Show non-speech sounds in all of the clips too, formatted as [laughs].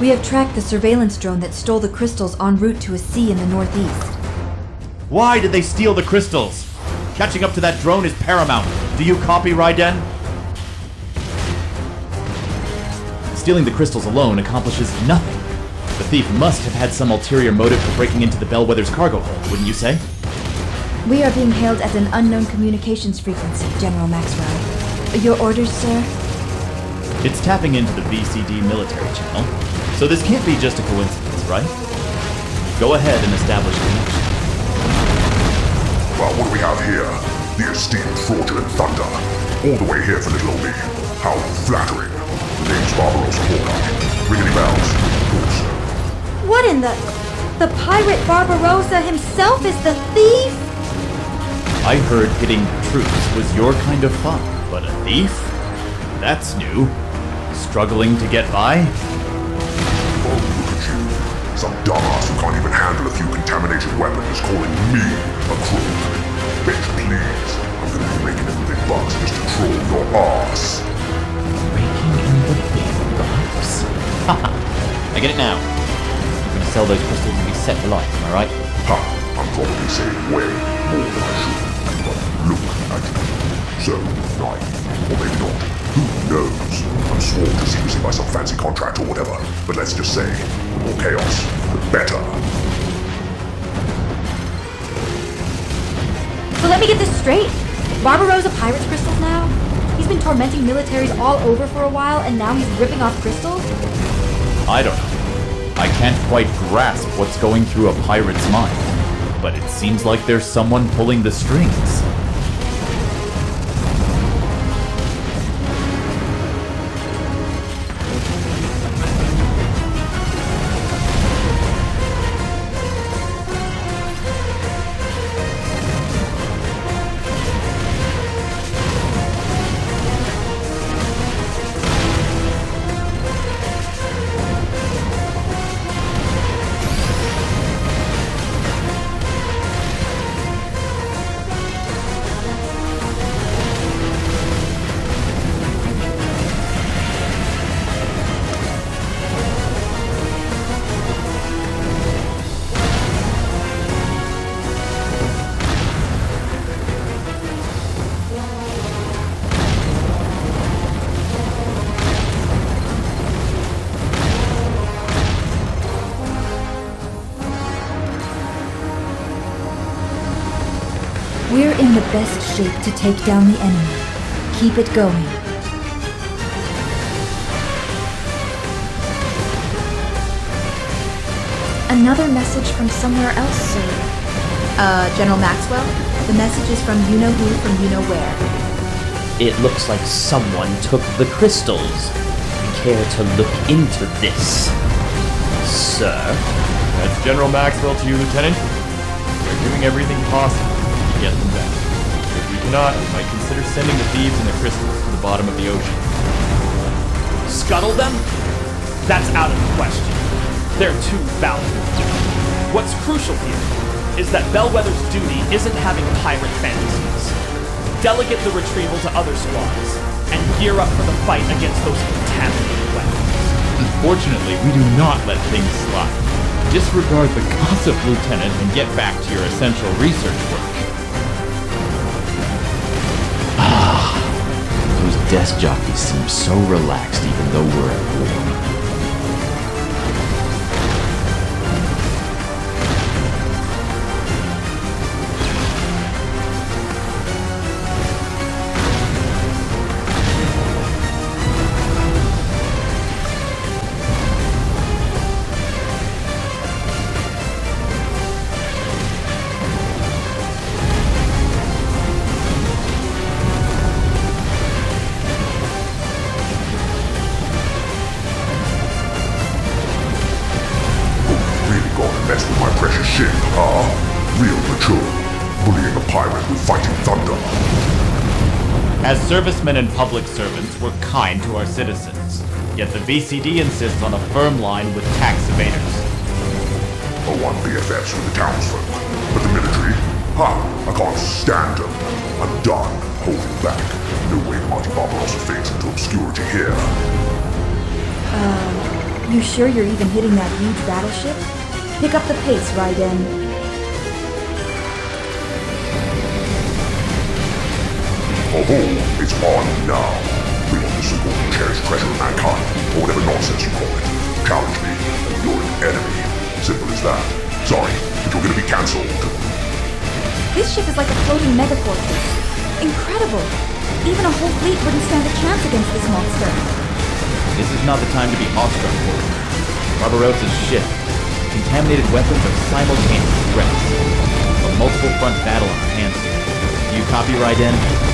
We have tracked the surveillance drone that stole the crystals en route to a sea in the northeast. Why did they steal the crystals? Catching up to that drone is paramount. Do you copy, Raiden? Stealing the crystals alone accomplishes nothing. The thief must have had some ulterior motive for breaking into the Bellwether's cargo hold, wouldn't you say? We are being hailed at an unknown communications frequency, General Maxwell. Your orders, sir? It's tapping into the BCD military channel, so this can't be just a coincidence, right? Go ahead and establish a connection. Well, what do we have here? The esteemed fraudulent Thunder. All the way here for little old me. How flattering. The name's Valbarossa Hawkeye. Ring any bells? Thought so. What in the. The pirate Valbarossa himself is the thief? I heard hitting troops was your kind of fun, but a thief? That's new. Struggling to get by? Some dumbass who can't even handle a few contaminated weapons is calling me a crook. Bitch, please. I'm gonna be raking in the big bucks just to troll your ass. Raking in the big bucks. Haha. [laughs] I get it now. I'm gonna sell those crystals and be set for life, am I right? Ha! I'm probably saying way more than I should. But look at you. So naive. Or maybe not. Who knows? I'm sworn to secrecy by some fancy contract or whatever. But let's just say, the more chaos, the better. So let me get this straight. Valbarossa pirates crystals now? He's been tormenting militaries all over for a while, and now he's ripping off crystals? I don't know. I can't quite grasp what's going through a pirate's mind. But it seems like there's someone pulling the strings. In the best shape to take down the enemy. Keep it going. Another message from somewhere else, sir. Uh, General Maxwell? The message is from you know who from you know where. It looks like someone took the crystals. Care to look into this, sir? That's General Maxwell to you, Lieutenant. We're doing everything possible to get them back. If we we might consider sending the thieves and the crystals to the bottom of the ocean. Scuttle them? That's out of the question. They're too valuable. What's crucial here is that Bellwether's duty isn't having pirate fantasies. Delegate the retrieval to other squads, and gear up for the fight against those contaminated weapons. Unfortunately, we do not let things slide. Disregard the gossip, Lieutenant, and get back to your essential research work. Desk jockeys seem so relaxed even though we're at war. Pirate with fighting thunder. As servicemen and public servants, we're kind to our citizens. Yet the VCD insists on a firm line with tax evaders. I want BFFs with the townsfolk. But the military? Ha! I can't stand them. I'm done holding back. No way Monty Valbarossa fades into obscurity here. Uh, you sure you're even hitting that huge battleship? Pick up the pace, Raiden. Although it's on now. We want the so-called cherished treasure of mankind, or whatever nonsense you call it. Challenge me, and you're an enemy. Simple as that. Sorry, but you're gonna be cancelled. This ship is like a floating megafortress. Incredible! Even a whole fleet wouldn't stand a chance against this monster. This is not the time to be awestruck, Lord. Valbarossa's ship. Contaminated weapons are simultaneous threats. A multiple front battle on our hands here. Do you copy, Raiden?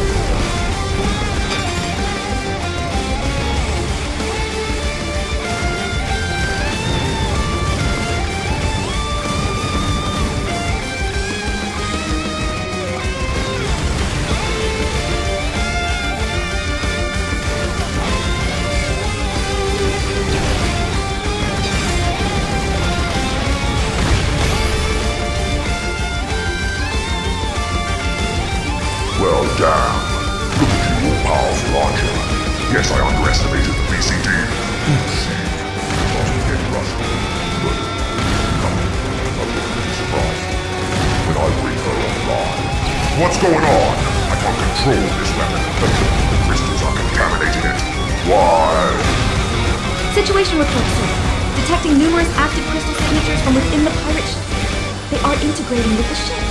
Yes, I underestimated the BCD. What's going on? I can't control this weapon. The crystals are contaminating it. Why? Situation report, sir. Detecting numerous active crystal signatures from within the pirate ship. They are integrating with the ship.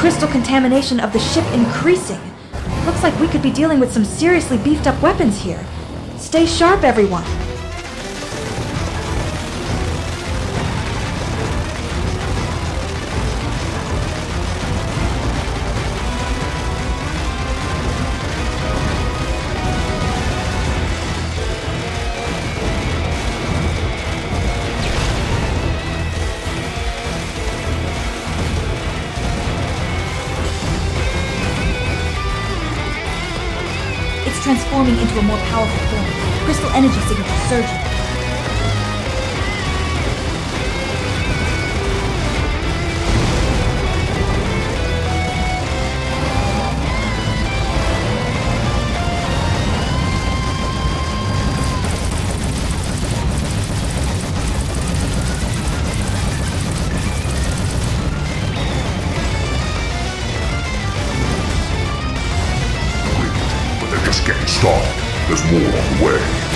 Crystal contamination of the ship increasing. Looks like we could be dealing with some seriously beefed up weapons here. Stay sharp, everyone. Transforming into a more powerful form. Crystal energy signature surging. Just getting started. There's more on the way.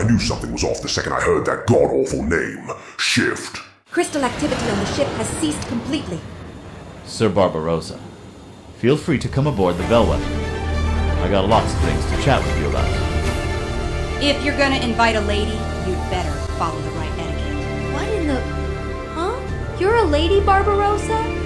I knew something was off the second I heard that god-awful name. Shift. Crystal activity on the ship has ceased completely. Sir Valbarossa, feel free to come aboard the Bellwether. I got lots of things to chat with you about. If you're gonna invite a lady, you'd better follow the right etiquette. What in the. Huh? You're a lady, Valbarossa?